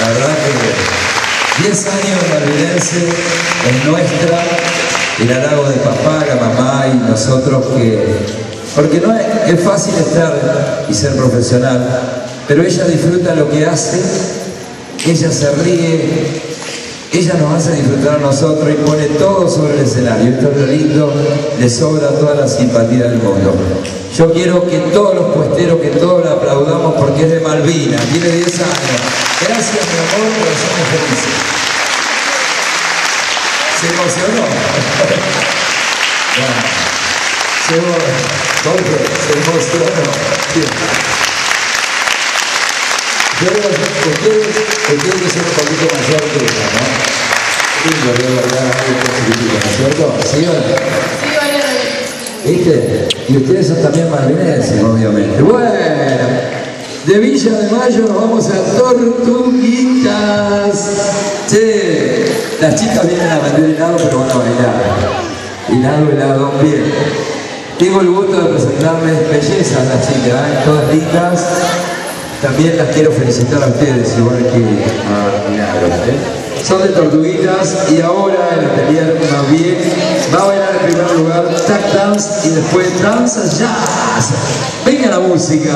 La verdad que 10 años es nuestra, el halago de papá, la mamá y nosotros que... Porque no es, es fácil estar y ser profesional, pero ella disfruta lo que hace, ella se ríe, ella nos hace disfrutar a nosotros y pone todo sobre el escenario. Esto es lo lindo, le sobra toda la simpatía del mundo. Yo quiero que todos los puesteros, que todos la aplaudamos porque es de Malvina, tiene 10 años. Gracias, mi amor, pero somos felices. ¿Se emocionó? Se, se emocionó. Yo que tiene que ser un poquito mayor que ella, ¿no? Lindo, de verdad, ¿no es cierto? ¿Sí ¿Viste? Y ustedes son también malvinenses, obviamente. Bueno, de Villa de Mayo nos vamos a Tortuguitas. Che, las chicas vienen a vender helado, pero van a bailar. Helado, helado, bien. Tengo el gusto de presentarles bellezas las chicas, ¿eh? todas lindas. También las quiero felicitar a ustedes, igual que a Milagros. ¿eh? Son de Tortuguitas y ahora el atelier más bien va a bailar en primer lugar tap dance y después danza jazz. Venga la música.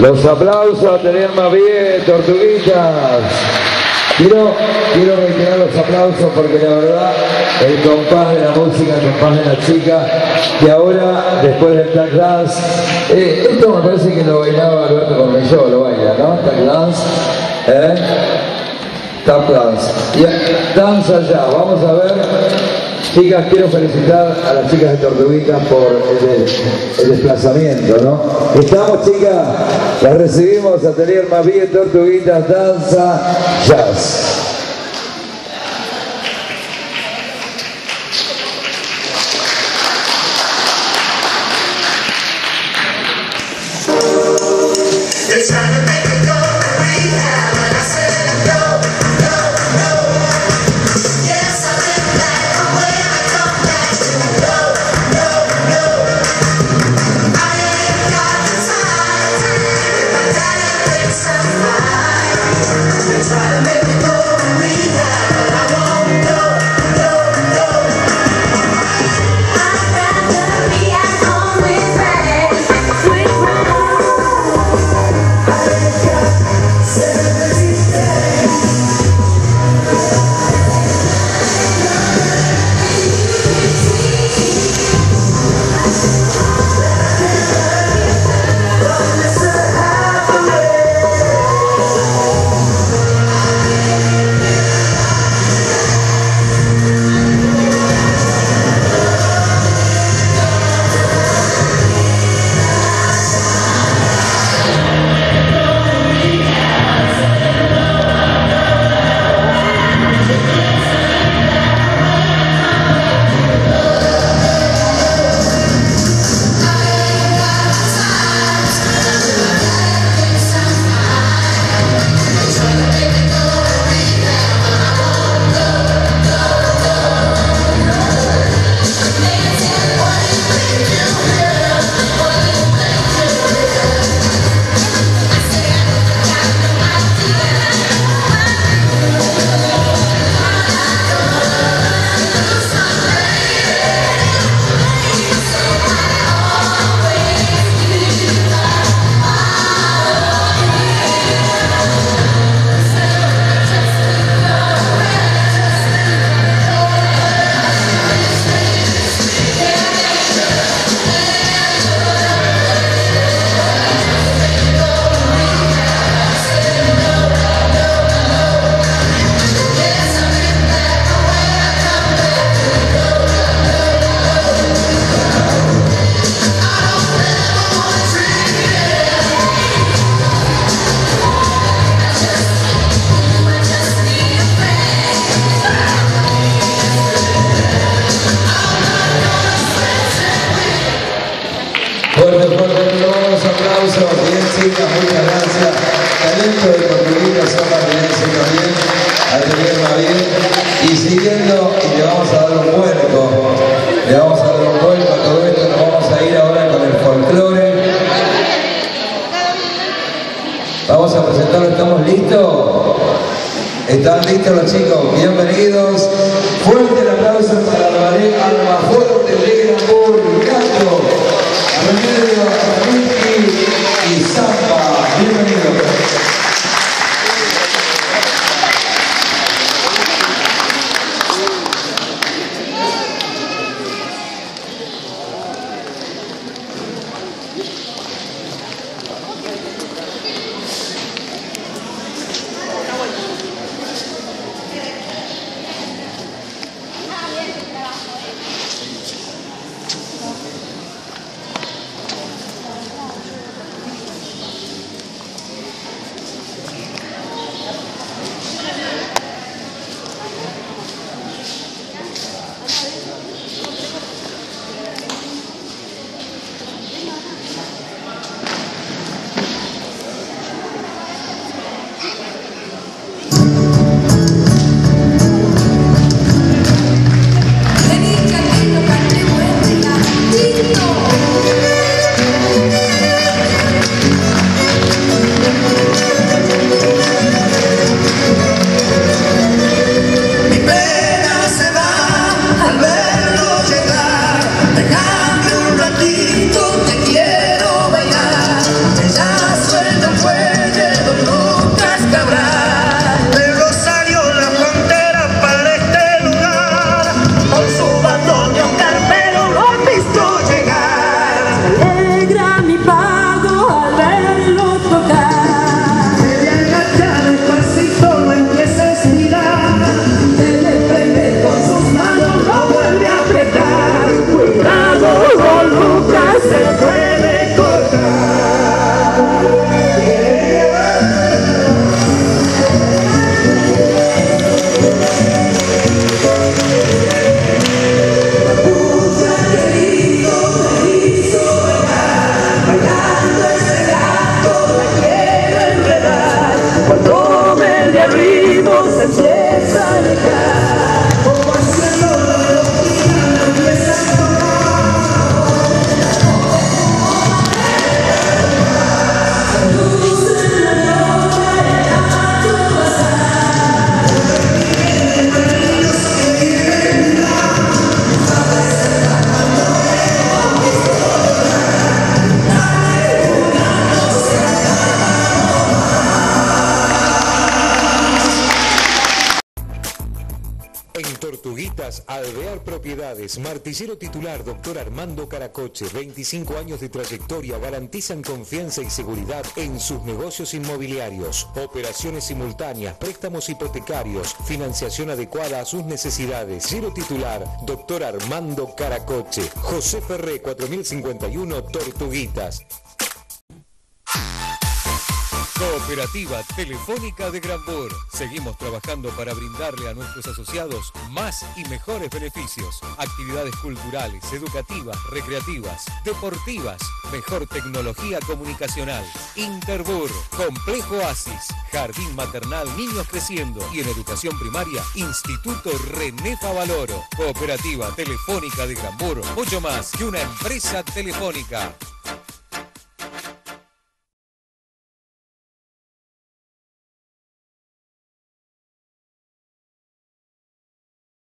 Los aplausos a más bien, tortuguitas. Quiero, quiero reiterar los aplausos porque la verdad, el compás de la música, el compás de la chica, que ahora, después del tag dance, eh, esto me parece que lo bailaba Alberto Cornelló, lo baila, ¿no? Tag dance, ¿eh? Tap dance. Y danza allá, vamos a ver Chicas, quiero felicitar a las chicas de Tortuguitas por el, desplazamiento, ¿no? Estamos, chicas, las recibimos, Atelier bien Tortuguitas, Danza, Jazz. Martillero titular, doctor Armando Caracoche, 25 años de trayectoria, garantizan confianza y seguridad en sus negocios inmobiliarios. Operaciones simultáneas, préstamos hipotecarios, financiación adecuada a sus necesidades. Giro titular, doctor Armando Caracoche, José Ferré, 4051, Tortuguitas. Cooperativa Telefónica de Granbur. Seguimos trabajando para brindarle a nuestros asociados más y mejores beneficios. Actividades culturales, educativas, recreativas, deportivas, mejor tecnología comunicacional. Interbur, Complejo Asis, Jardín Maternal Niños Creciendo y en Educación Primaria, Instituto René Favaloro. Cooperativa Telefónica de Granbur, mucho más que una empresa telefónica.